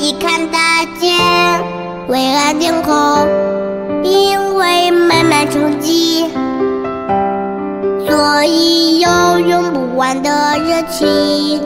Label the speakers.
Speaker 1: 以看得见蔚蓝天空，因为慢慢冲击，所以有用不完的热情。